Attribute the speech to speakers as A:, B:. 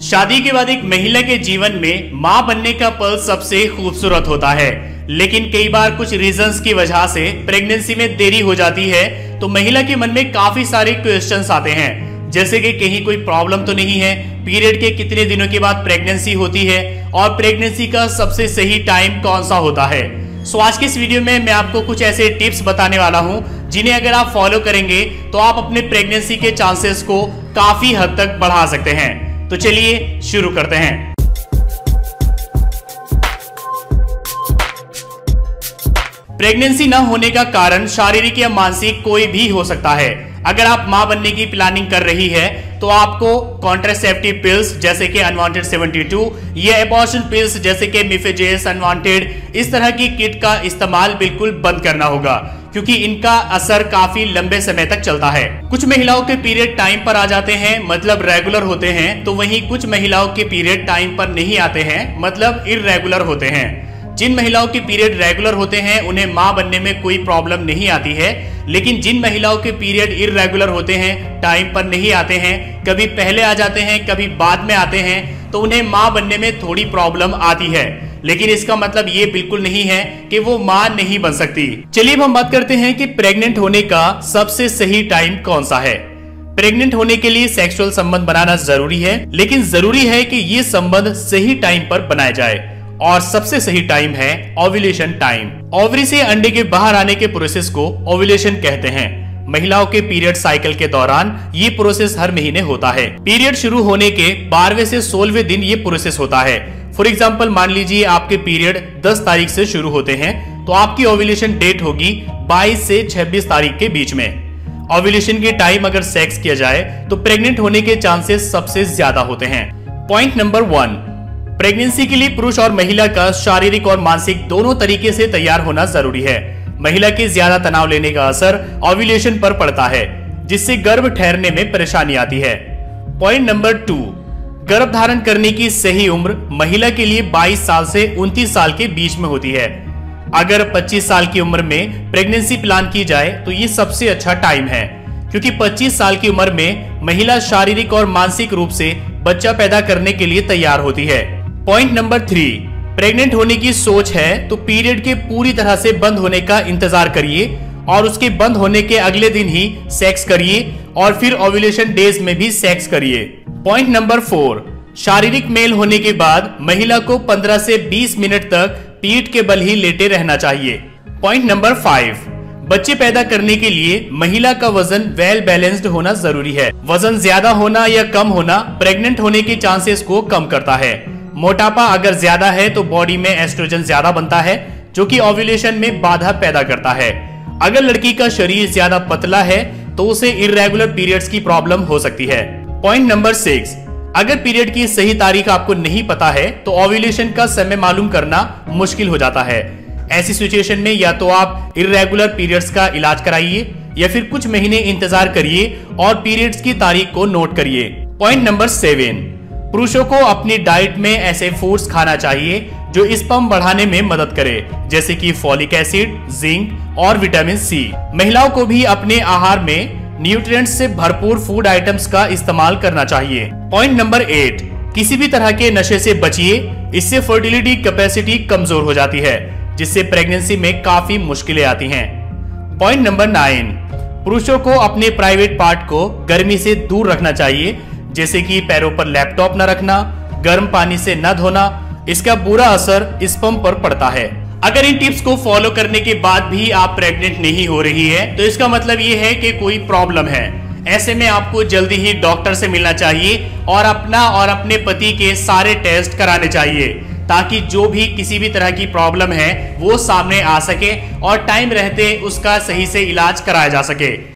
A: शादी के बाद एक महिला के जीवन में माँ बनने का पल सबसे खूबसूरत होता है। लेकिन कई बार कुछ रीजंस की वजह से प्रेगनेंसी में देरी हो जाती है तो महिला के मन में काफ़ी सारे क्वेश्चंस आते हैं। जैसे कि कहीं कोई प्रॉब्लम तो नहीं है पीरियड के कितने दिनों के बाद प्रेगनेंसी होती है, और प्रेगनेंसी का सबसे सही टाइम कौन सा होता है? सो आज के इस वीडियो में मैं आपको कुछ ऐसे टिप्स बताने वाला हूँ, जिन्हें अगर आप फॉलो करेंगे तो आप अपने प्रेगनेंसी के चांसेस को काफ़ी हद तक बढ़ा सकते हैं। तो चलिए शुरू करते हैं। प्रेगनेंसी न होने का कारण शारीरिक या मानसिक कोई भी हो सकता है। अगर आप माँ बनने की प्लानिंग कर रही है तो आपको कॉन्ट्रासेप्टिव पिल्स जैसे कि अनवांटेड 72 या एबॉर्शन पिल्स जैसे कि मिफेजेस अनवांटेड इस तरह की किट का इस्तेमाल बिल्कुल बंद करना होगा। क्योंकि इनका असर काफ़ी लंबे समय तक चलता है। कुछ महिलाओं के पीरियड टाइम पर आ जाते हैं मतलब रेगुलर होते हैं तो वहीं कुछ महिलाओं के पीरियड टाइम पर नहीं आते हैं मतलब इरेगुलर होते हैं। जिन महिलाओं के पीरियड रेगुलर होते हैं, उन्हें माँ बनने में कोई प्रॉब्लम नहीं आती है, लेकिन जिन महिलाओं के पीरियड इरेगुलर होते हैं टाइम पर नहीं आते हैं, कभी पहले आ जाते हैं, कभी बाद में आते हैं तो उन्हें माँ बनने में थोड़ी प्रॉब्लम आती है। लेकिन इसका मतलब ये बिल्कुल नहीं है कि वो माँ नहीं बन सकती। चलिए हम बात करते हैं कि प्रेग्नेंट होने का सबसे सही टाइम कौन सा है। प्रेग्नेंट होने के लिए सेक्सुअल संबंध बनाना ज़रूरी है, लेकिन ज़रूरी है कि ये संबंध सही टाइम पर बनाया जाए। और सबसे सही टाइम है ओव्यूलेशन टाइम ओवरी से अंडे के बाहर आने के प्रोसेस को ओव्यूलेशन कहते हैं। महिलाओं के पीरियड साइकिल के दौरान ये प्रोसेस हर महीने होता है। पीरियड शुरू होने के बारहवें से सोलहवें दिन ये प्रोसेस होता है। फॉर एग्ज़ाम्पल मान लीजिए आपके पीरियड 10 तारीख से शुरू होते हैं तो आपकी ओव्यूलेशन डेट होगी 22 से 26 तारीख के बीच में। ओव्यूलेशन के टाइम अगर सेक्स किया जाए तो प्रेग्नेंट होने के चांसेस सबसे ज़्यादा होते हैं। पॉइंट नंबर वन प्रेगनेंसी के लिए पुरुष और महिला का शारीरिक और मानसिक दोनों तरीके से तैयार होना ज़रूरी है। महिला के ज़्यादा तनाव लेने का असर ओव्यूलेशन पर पड़ता है, जिससे गर्भ ठहरने में परेशानी आती है। पॉइंट नंबर टू गर्भ धारण करने की सही उम्र महिला के लिए 22 साल से 29 साल के बीच में होती है। अगर 25 साल की उम्र में प्रेगनेंसी प्लान की जाए तो ये सबसे अच्छा टाइम है। क्योंकि 25 साल की उम्र में महिला शारीरिक और मानसिक रूप से बच्चा पैदा करने के लिए तैयार होती है। पॉइंट नंबर थ्री प्रेग्नेंट होने की सोच है तो पीरियड के पूरी तरह से बंद होने का इंतज़ार करिए और उसके बंद होने के अगले दिन ही सेक्स करिए और फिर ओव्यूलेशन डेज़ में भी सेक्स करिए। पॉइंट नंबर फोर शारीरिक मेल होने के बाद महिला को 15 से 20 मिनट तक पीठ के बल ही लेटे रहना चाहिए। पॉइंट नंबर फाइव बच्चे पैदा करने के लिए महिला का वज़न वेल बैलेंस्ड होना ज़रूरी है। वज़न ज़्यादा होना या कम होना प्रेग्नेंट होने के चांसेस को कम करता है। मोटापा अगर ज़्यादा है तो बॉडी में एस्ट्रोजन ज़्यादा बनता है, जो कि ओव्यूलेशन में बाधा पैदा करता है। अगर लड़की का शरीर ज़्यादा पतला है तो उसे इरेगुलर पीरियड्स की प्रॉब्लम हो सकती है। पॉइंट नंबर सिक्स अगर पीरियड की सही तारीख आपको नहीं पता है तो ओव्यूलेशन का समय मालूम करना मुश्किल हो जाता है। ऐसी सिचुएशन में या तो आप इरेगुलर पीरियड्स का इलाज कराइए, या फिर कुछ महीने इंतज़ार करिए और पीरियड्स की तारीख को नोट करिए। पॉइंट नंबर सेवन पुरुषों को अपनी डाइट में ऐसे फूड्स खाना चाहिए, जो इस स्पम बढ़ाने में मदद करे, जैसे कि फॉलिक एसिड जिंक और विटामिन सी महिलाओं को भी अपने आहार में न्यूट्रिएंट्स से भरपूर फ़ूड आइटम्स का इस्तेमाल करना चाहिए। पॉइंट नंबर एट किसी भी तरह के नशे से बचिए, इससे फर्टिलिटी कैपेसिटी कमज़ोर हो जाती है, जिससे प्रेगनेंसी में काफ़ी मुश्किलें आती हैं। पॉइंट नंबर नाइन पुरुषों को अपने प्राइवेट पार्ट को गर्मी से दूर रखना चाहिए, जैसे कि पैरों पर लैपटॉप न रखना, गर्म पानी से न धोना, इसका बुरा असर स्पम पर पड़ता है। अगर इन टिप्स को फॉलो करने के बाद भी आप प्रेग्नेंट नहीं हो रही है तो इसका मतलब ये है कि कोई प्रॉब्लम है। ऐसे में आपको जल्दी ही डॉक्टर से मिलना चाहिए और अपना और अपने पति के सारे टेस्ट कराने चाहिए, ताकि जो भी किसी भी तरह की प्रॉब्लम है, वो सामने आ सके और टाइम रहते उसका सही से इलाज कराया जा सके।